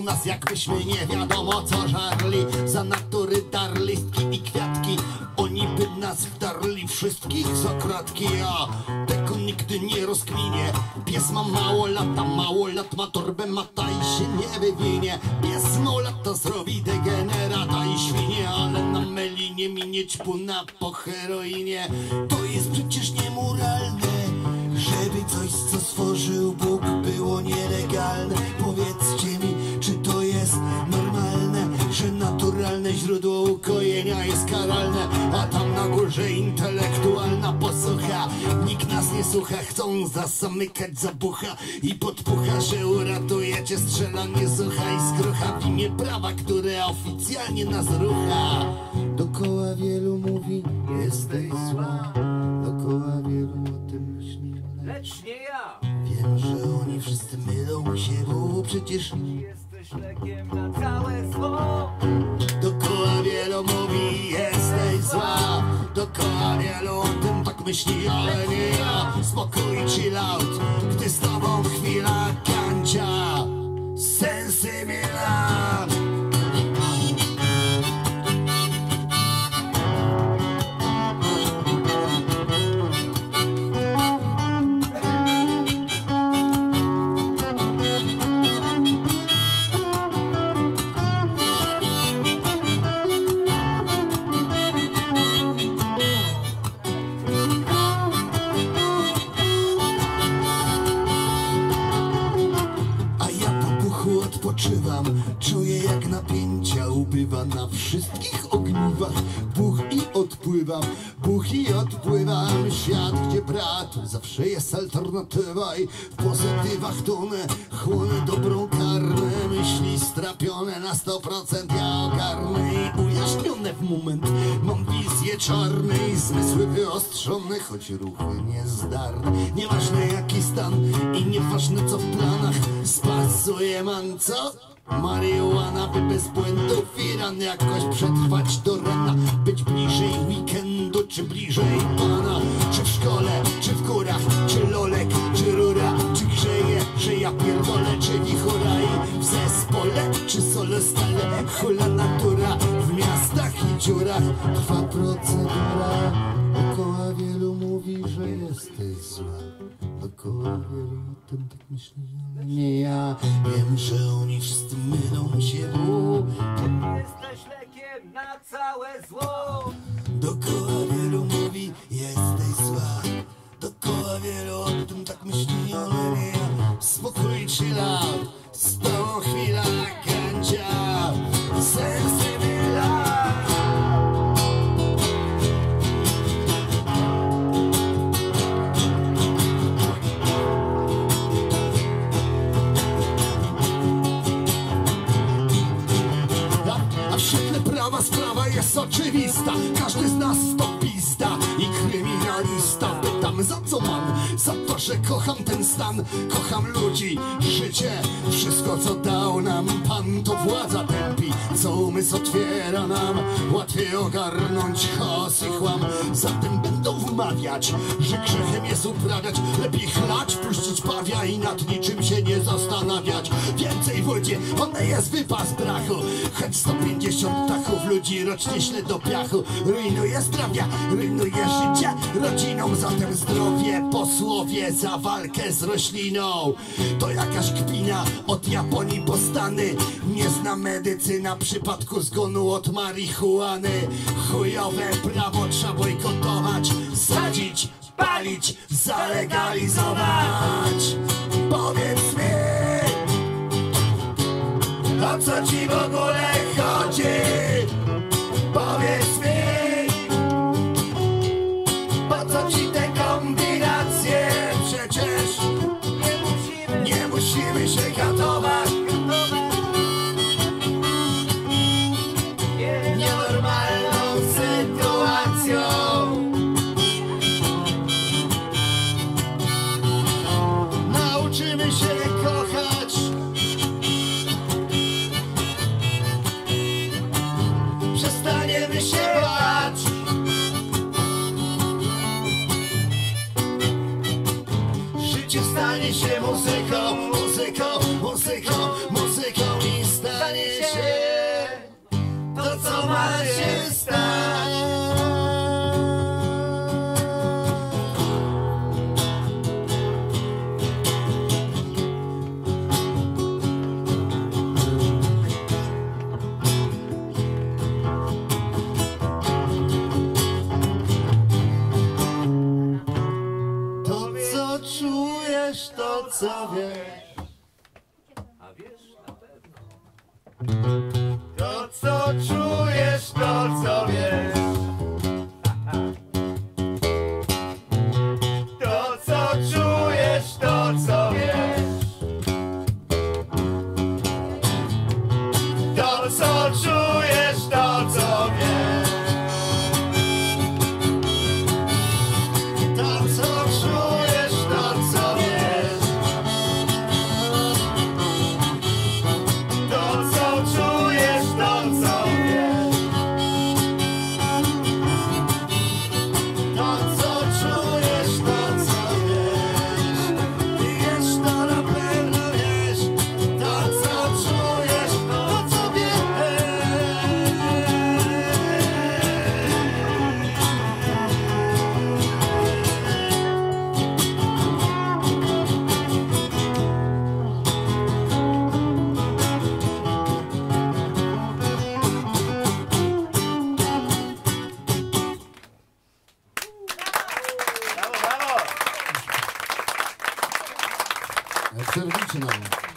Traktują nas jakbyśmy nie wiadomo co żarli. Za natury dar listki i kwiatki. Oni by nas wdarli wszystkich za kratki A tego nigdy nie rozkminie. Pies ma mało lata, mało lat ma torbę mata i się nie wywinie. Pies mało lata zrobi degenerata i świnie Ale na melinie minie ćpuna po heroinie. To jest przecież niemoralne żeby coś, co stworzył Bóg, było nielegalne. Nie słucha, chcą zasamykać zabucha i podpucha, że uratujecie strzelanie zucha i skrucha w imię prawa, które oficjalnie nas rucha. Dokoła wielu mówi, jesteś zła, dokoła wielu o tym myśli. Lecz nie ja! Wiem, że oni wszyscy mylą się, bo przecież Jesteś lekiem na całe zło! Dokoła wielu mówi, jesteś zła Dokoła wielu tak myśli, ale nie ja. Spokój, chill out, gdy z tobą chwila kancia Sensy Milan wszystkich ogniwach Buch i odpływam, buch i odpływam Świat, gdzie brat zawsze jest alternatywa I w pozytywach tonę, chłonę dobrą karmę. Myśli strapione na 100% ja ogarnę I w moment. Mam wizję czarne i zmysły wyostrzone Choć ruchy niezdarne Nieważne jaki stan i nieważne co w planach. Spasuje man co? Marihuana by bez błędów i ran jakoś przetrwać do rana. Być bliżej weekendu czy bliżej pana? Czy w szkole, czy w górach, czy lolek, czy rura? Czy grzeje, że ja pierdolę, czy wichura I w zespole, czy solo stale Hula dziurach Trwa procedura. Dookoła wielu mówi, że jesteś zła. Dookoła wielu o tym tak myśli, ale nie ja. Wiem, że oni wszyscy mylą się, bo Jesteś lekiem na całe zło! Dookoła wielu mówi, jesteś zła. Dookoła wielu o tym tak myśli, ale nie ja. Spokój, chill out, z tą chwila gęcia oczywista. Każdy z nas to pizda i kryminalista. Pytam za co mam? Za to, że kocham ten stan. Kocham ludzi, życie Wszystko co dał nam Pan. To władza tępi Co umysł otwiera nam. Łatwiej ogarnąć chaos i chłam wmawiać, że grzechem jest uprawiać Lepiej chlać, puścić pawia i nad niczym się nie zastanawiać. Więcej wodzie, one jest wypas brachu. Choć 150 tachów ludzi rocznie śle do piachu. Rujnuje zdrowia, rujnuje życie rodzinom. Zatem zdrowie posłowie za walkę z rośliną. To jakaś kpina od Japonii po Stany Nie zna medycyna. Przypadku zgonu od marihuany. Chujowe prawo trzeba bojkotować Sadzić, palić, zalegalizować Powiedz mi o co ci w ogóle chodzi? Powiedz mi się muzyką, muzyką, muzyką, muzyką i stanie się to, co ma się stać. wiesz to, co wiesz. A wiesz na pewno. To, co czujesz, to, co wiesz. 그대로 훔치나요?